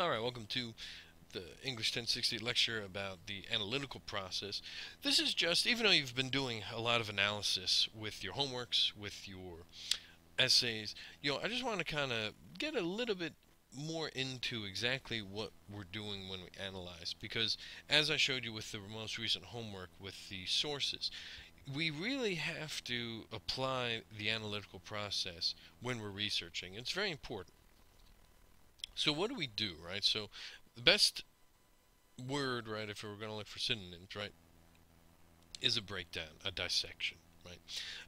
Alright, welcome to the English 1060 lecture about the analytical process. This is just, even though you've been doing a lot of analysis with your homeworks, with your essays, you know, I just want to kind of get a little bit more into exactly what we're doing when we analyze because as I showed you with the most recent homework with the sources we really have to apply the analytical process when we're researching it's very important so what do we do, right? So the best word, right, if we were going to look for synonyms, right, is a breakdown, a dissection, right?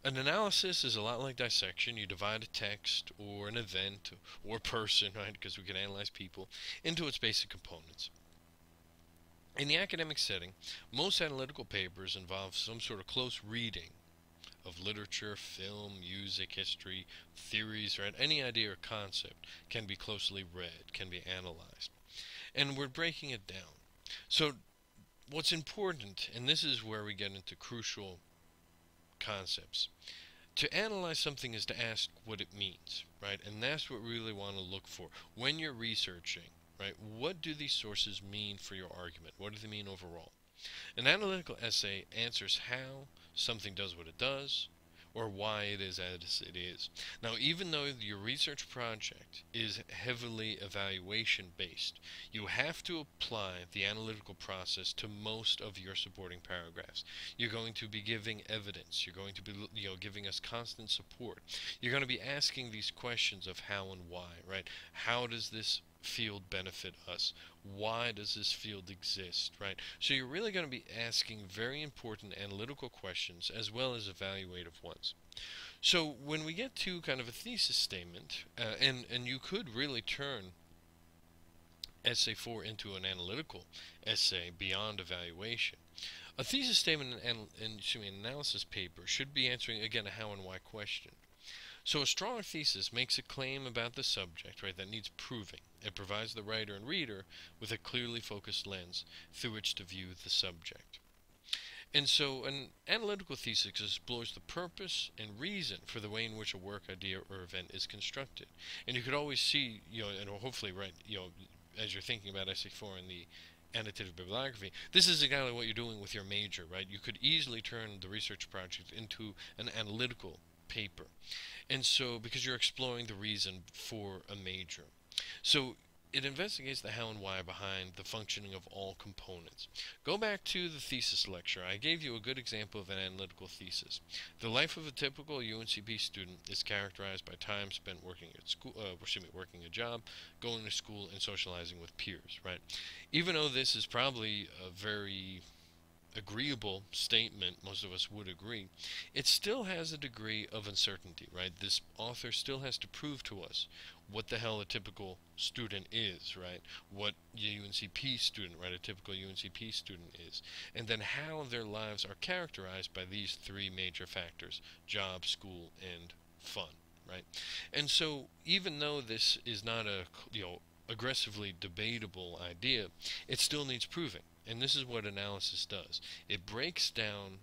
An analysis is a lot like dissection. You divide a text or an event or person, right, because we can analyze people, into its basic components. In the academic setting, most analytical papers involve some sort of close reading of literature, film, music, history, theories, right? Any idea or concept can be closely read, can be analyzed. And we're breaking it down. So what's important, and this is where we get into crucial concepts. To analyze something is to ask what it means, right? And that's what we really want to look for. When you're researching, right, what do these sources mean for your argument? What do they mean overall? An analytical essay answers how something does what it does or why it is as it is. Now, even though your research project is heavily evaluation based, you have to apply the analytical process to most of your supporting paragraphs. You're going to be giving evidence. You're going to be you know giving us constant support. You're going to be asking these questions of how and why, right? How does this field benefit us? Why does this field exist, right? So you're really going to be asking very important analytical questions as well as evaluative ones. So when we get to kind of a thesis statement, uh, and, and you could really turn essay 4 into an analytical essay beyond evaluation. A thesis statement and, and, and an analysis paper should be answering again a how and why question. So a strong thesis makes a claim about the subject, right, that needs proving. It provides the writer and reader with a clearly focused lens through which to view the subject. And so an analytical thesis explores the purpose and reason for the way in which a work, idea, or event is constructed. And you could always see, you know, and hopefully, right, you know, as you're thinking about essay 4 in the annotated bibliography, this is exactly what you're doing with your major, right? You could easily turn the research project into an analytical paper. And so, because you're exploring the reason for a major. So, it investigates the how and why behind the functioning of all components. Go back to the thesis lecture. I gave you a good example of an analytical thesis. The life of a typical UNCP student is characterized by time spent working at school, uh, excuse me, working a job, going to school, and socializing with peers. Right? Even though this is probably a very agreeable statement, most of us would agree, it still has a degree of uncertainty, right? This author still has to prove to us what the hell a typical student is, right? What a UNCP student, right? A typical UNCP student is. And then how their lives are characterized by these three major factors job, school, and fun, right? And so, even though this is not a, you know, aggressively debatable idea, it still needs proving and this is what analysis does. It breaks down,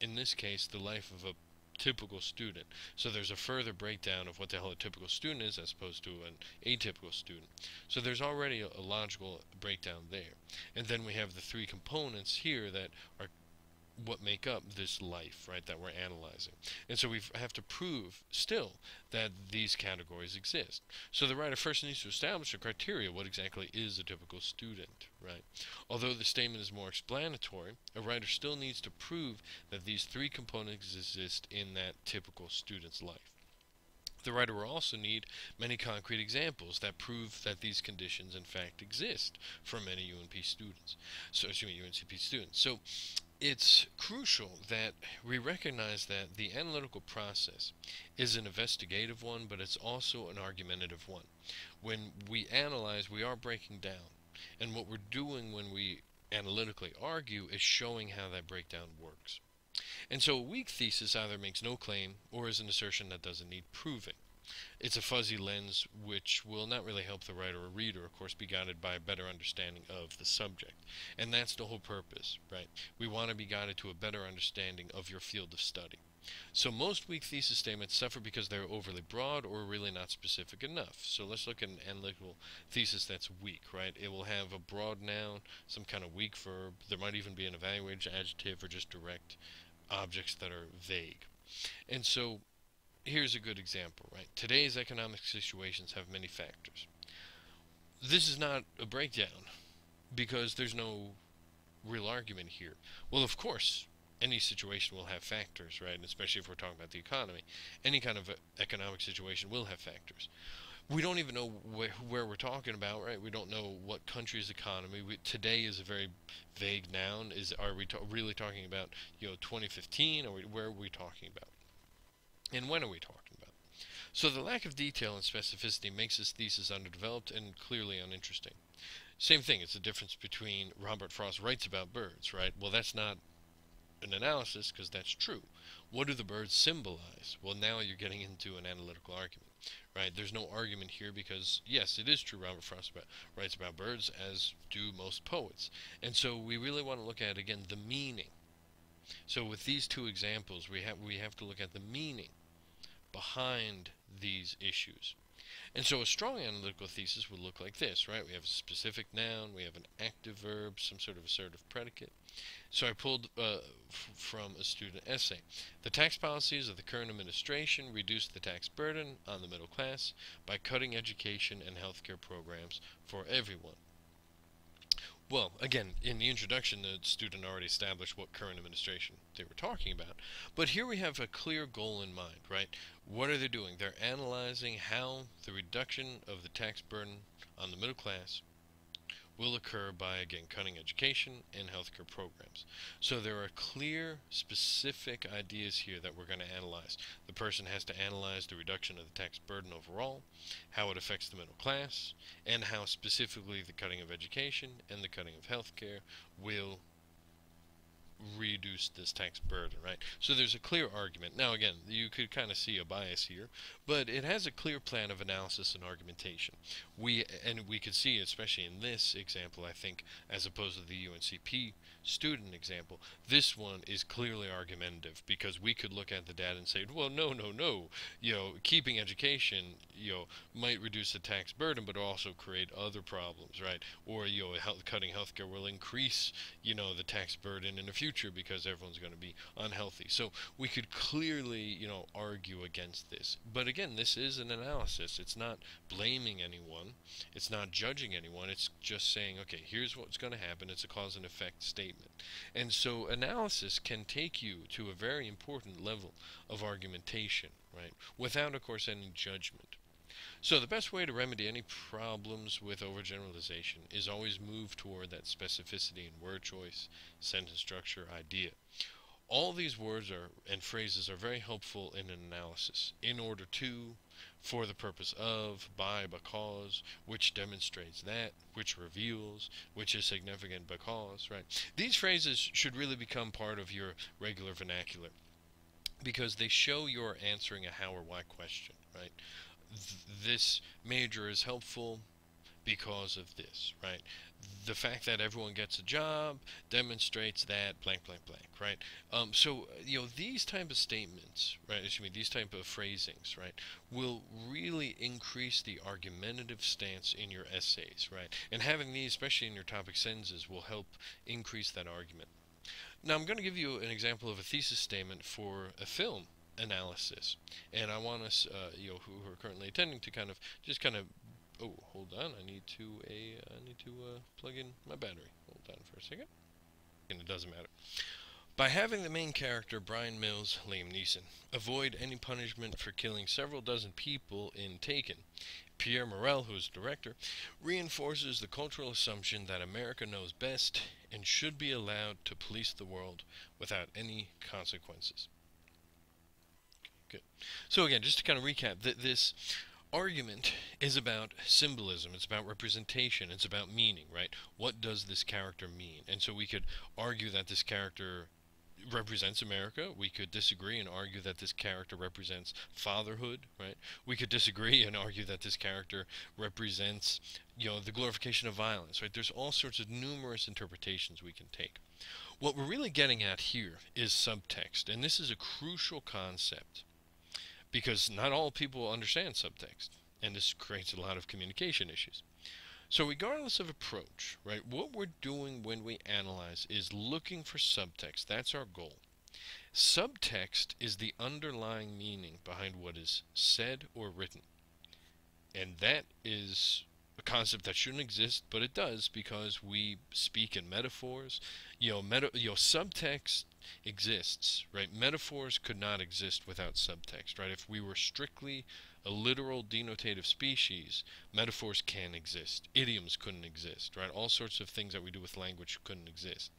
in this case, the life of a typical student. So there's a further breakdown of what the hell a typical student is as opposed to an atypical student. So there's already a, logical breakdown there. And then we have the three components here that are what make up this life, right, that we're analyzing. And so we have to prove still that these categories exist. So the writer first needs to establish a criteria what exactly is a typical student, right? Although the statement is more explanatory, a writer still needs to prove that these three components exist in that typical student's life. The writer will also need many concrete examples that prove that these conditions in fact exist for many UNP students. So excuse me, UNCP students. So it's crucial that we recognize that the analytical process is an investigative one, but it's also an argumentative one. When we analyze, we are breaking down. And what we're doing when we analytically argue is showing how that breakdown works. And so a weak thesis either makes no claim or is an assertion that doesn't need proving. It's a fuzzy lens which will not really help the writer or reader, of course, be guided by a better understanding of the subject. And that's the whole purpose, right? We want to be guided to a better understanding of your field of study. So most weak thesis statements suffer because they're overly broad or really not specific enough. So let's look at an analytical thesis that's weak, right? It will have a broad noun, some kind of weak verb. There might even be an evaluating adjective or just direct objects that are vague. And so here's a good example, right? Today's economic situations have many factors. This is not a breakdown because there's no real argument here. Well, of course, any situation will have factors, right? And especially if we're talking about the economy. Any kind of uh, economic situation will have factors. We don't even know wh- where we're talking about, right? We don't know what country's economy. We, today is a very vague noun. Is are we ta- really talking about you know 2015? Or where are we talking about? And when are we talking about? So the lack of detail and specificity makes this thesis underdeveloped and clearly uninteresting. Same thing, it's the difference between Robert Frost writes about birds, right? Well, that's not an analysis because that's true. What do the birds symbolize? Well, now you're getting into an analytical argument, right? There's no argument here because, yes, it is true Robert Frost about, writes about birds, as do most poets. And so we really want to look at, again, the meaning. So with these two examples, we have, we have to look at the meaning behind these issues. And so a strong analytical thesis would look like this, right? We have a specific noun, we have an active verb, some sort of assertive predicate. So I pulled uh, from a student essay. The tax policies of the current administration reduce the tax burden on the middle class by cutting education and healthcare programs for everyone. Well, again, in the introduction, the student already established what current administration they were talking about. But here we have a clear goal in mind, right? What are they doing? They're analyzing how the reduction of the tax burden on the middle class will occur by, again, cutting education and healthcare programs. So there are clear, specific ideas here that we're going to analyze. The person has to analyze the reduction of the tax burden overall, how it affects the middle class, and how specifically the cutting of education and the cutting of healthcare will reduce this tax burden, right? So there's a clear argument. Now, again, you could kind of see a bias here, but it has a clear plan of analysis and argumentation. We and we could see, especially in this example, I think, as opposed to the UNCP student example, this one is clearly argumentative because we could look at the data and say, well, no, no, no, you know, keeping education, you know, might reduce the tax burden, but also create other problems, right? Or you know, health, cutting healthcare will increase, you know, the tax burden in the future because everyone's going to be unhealthy. So we could clearly, you know, argue against this. But again, this is an analysis. It's not blaming anyone. It's not judging anyone. It's just saying, okay, here's what's going to happen. It's a cause and effect statement statement. And so analysis can take you to a very important level of argumentation, right? Without, of course, any judgment. So the best way to remedy any problems with overgeneralization is always move toward that specificity in word choice, sentence structure, idea. All these words are and phrases are very helpful in an analysis in order to for the purpose of, by, because, which demonstrates that, which reveals, which is significant because, right? These phrases should really become part of your regular vernacular because they show you're answering a how or why question, right? Th- this major is helpful because of this, right? The fact that everyone gets a job demonstrates that blank, blank, blank, right? Um, so, you know, these type of statements, right, excuse me, these type of phrasings, right, will really increase the argumentative stance in your essays, right? And having these, especially in your topic sentences, will help increase that argument. Now, I'm going to give you an example of a thesis statement for a film analysis, and I want us, uh, you know, who, who are currently attending, to kind of just kind of Oh, hold on. I need to a I need to uh, plug in my battery. Hold on for a second. And it doesn't matter. By having the main character, Bryan Mills, Liam Neeson, avoid any punishment for killing several dozen people in Taken, Pierre Morel, who is director, reinforces the cultural assumption that America knows best and should be allowed to police the world without any consequences. Good. So again, just to kind of recap, th- this argument is about symbolism, it's about representation, it's about meaning, right? What does this character mean? And so we could argue that this character represents America. We could disagree and argue that this character represents fatherhood, right? We could disagree and argue that this character represents, you know, the glorification of violence, right? There's all sorts of numerous interpretations we can take. What we're really getting at here is subtext, and this is a crucial concept because not all people understand subtext, and this creates a lot of communication issues. So regardless of approach, right, what we're doing when we analyze is looking for subtext. That's our goal. Subtext is the underlying meaning behind what is said or written. And that is a concept that shouldn't exist, but it does because we speak in metaphors. You know, meta, you know, subtext exists, right? Metaphors could not exist without subtext, right? If we were strictly a literal denotative species, metaphors can exist. Idioms couldn't exist, right? All sorts of things that we do with language couldn't exist.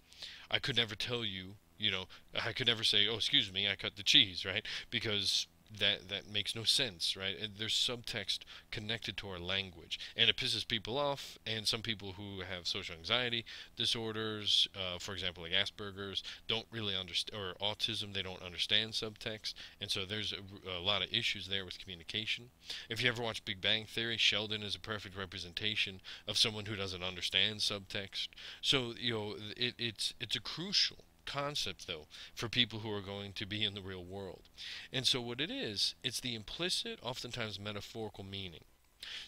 I could never tell you, you know, I could never say, oh, excuse me, I cut the cheese, right? Because that that makes no sense, right? There's subtext connected to our language, and it pisses people off. And some people who have social anxiety disorders, uh, for example, like Asperger's, don't really understand, or autism, they don't understand subtext, and so there's a, a, lot of issues there with communication. If you ever watch Big Bang Theory, Sheldon is a perfect representation of someone who doesn't understand subtext. So you know, it, it's it's a crucial concept, though, for people who are going to be in the real world. And so, what it is, it's the implicit, oftentimes metaphorical meaning.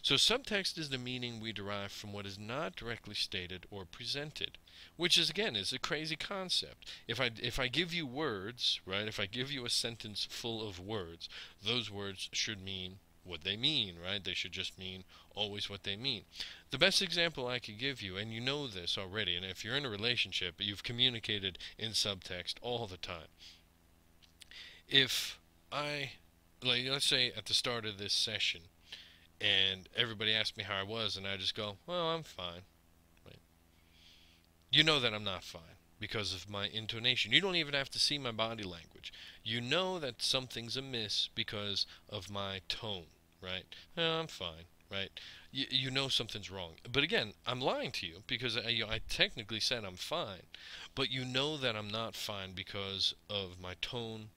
So, subtext is the meaning we derive from what is not directly stated or presented, which is again is a crazy concept. If I if I give you words, right? If I give you a sentence full of words, those words should mean what they mean, right? They should just mean always what they mean. The best example I could give you, and you know this already, and if you're in a relationship, you've communicated in subtext all the time. If I, like, let's say at the start of this session, and everybody asked me how I was, and I just go, well, I'm fine. Right? You know that I'm not fine because of my intonation. You don't even have to see my body language. You know that something's amiss because of my tone, right? Oh, I'm fine, right? You, you know something's wrong. But again, I'm lying to you because I, you know, I technically said I'm fine, but you know that I'm not fine because of my tone,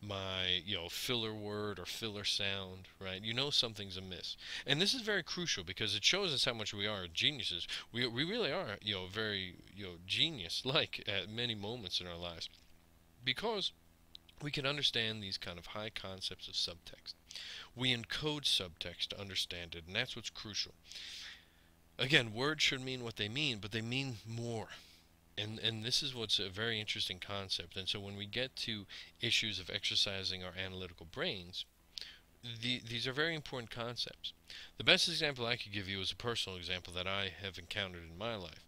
my you know filler word or filler sound right? You know something's amiss. And this is very crucial because it shows us how much we are geniuses. We, we really are you know very you know genius like at many moments in our lives because we can understand these kind of high concepts of subtext. We encode subtext to understand it and that's what's crucial. Again words should mean what they mean but they mean more and and this is what's a very interesting concept. And so when we get to issues of exercising our analytical brains, the, these are very important concepts. The best example I could give you is a personal example that I have encountered in my life.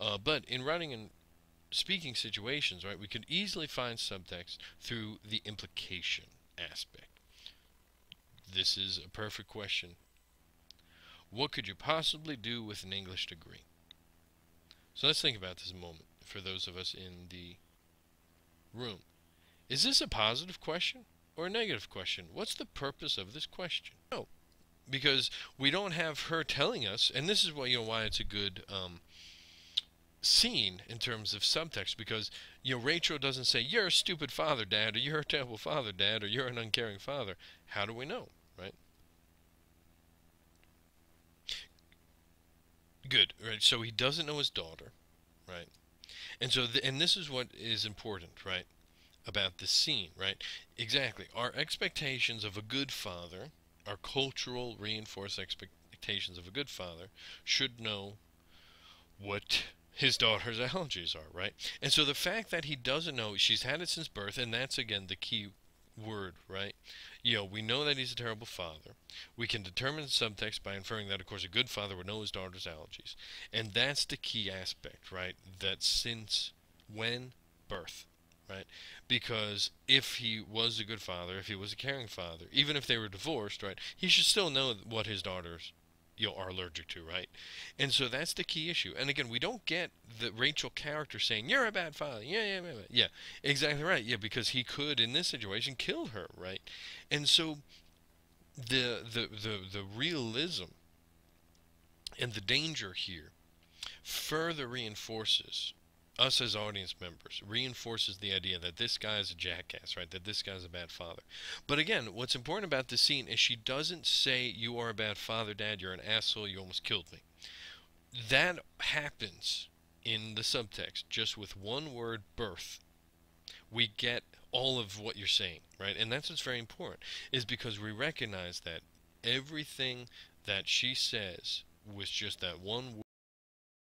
Uh, but in writing and speaking situations, right, we could easily find subtext through the implication aspect. This is a perfect question. What could you possibly do with an English degree? So let's think about this a moment for those of us in the room. Is this a positive question or a negative question? What's the purpose of this question? No, because we don't have her telling us, and this is why you know why it's a good um, scene in terms of subtext because you know Rachel doesn't say you're a stupid father, dad, or you're a terrible father, dad, or you're an uncaring father. How do we know, right? Good. Right. So he doesn't know his daughter, right? And so, the, and this is what is important, right, about this scene, right? Exactly. Our expectations of a good father, our cultural reinforced expectations of a good father, should know what his daughter's allergies are, right? And so the fact that he doesn't know, she's had it since birth, and that's again the key word, right? You know, we know that he's a terrible father. We can determine the subtext by inferring that, of course, a good father would know his daughter's allergies. And that's the key aspect, right? That since when? Birth, right? Because if he was a good father, if he was a caring father, even if they were divorced, right, he should still know what his daughter's you are allergic to, right? And so that's the key issue. And again, we don't get the Rachel character saying, You're a bad father. Yeah, yeah, yeah, yeah. Exactly right. Yeah, because he could in this situation kill her, right? And so the the the, the realism and the danger here further reinforces us as audience members reinforces the idea that this guy is a jackass, right? That this guy's a bad father. But again, what's important about this scene is she doesn't say, You are a bad father, Dad, you're an asshole, you almost killed me. That happens in the subtext, just with one word, birth. We get all of what you're saying, right? And that's what's very important, is because we recognize that everything that she says was just that one